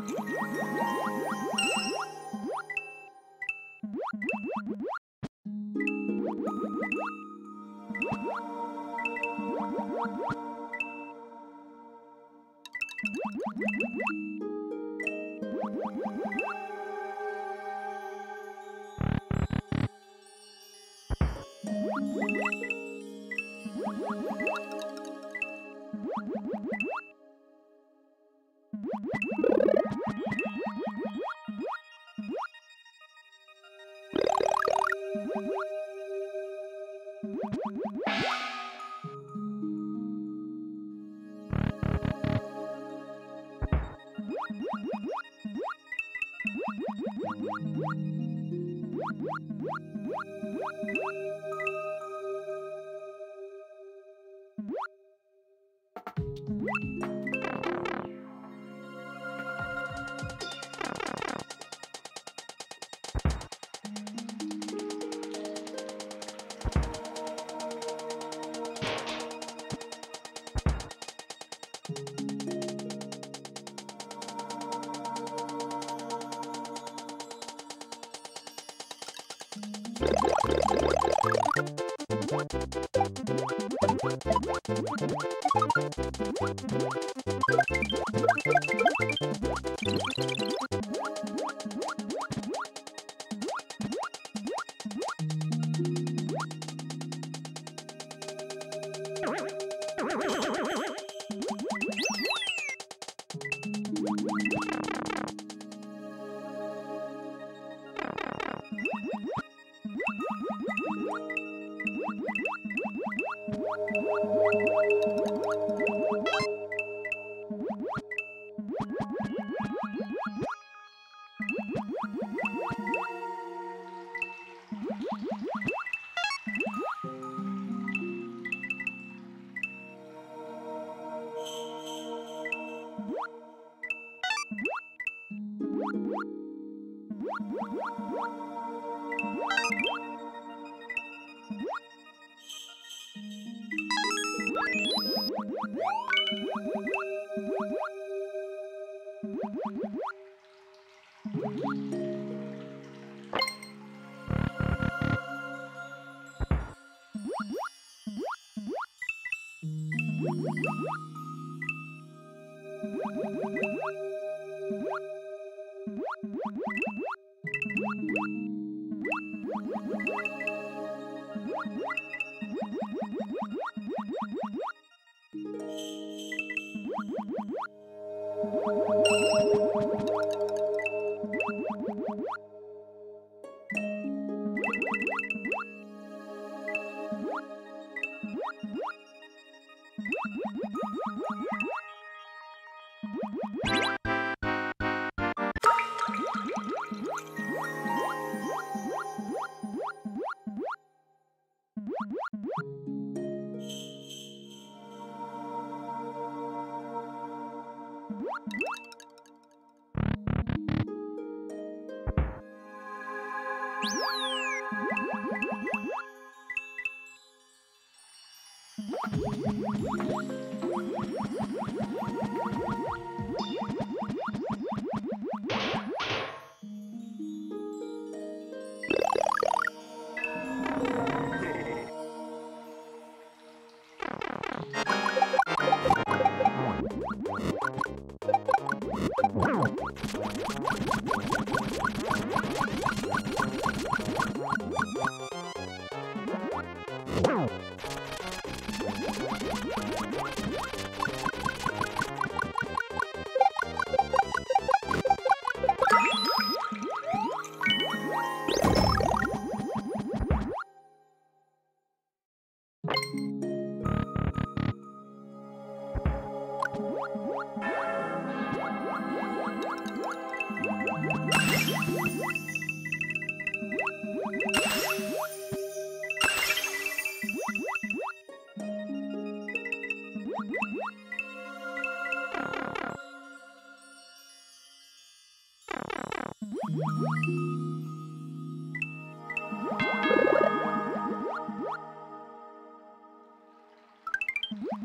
What? What? Woo! What? What? What? Wow. What?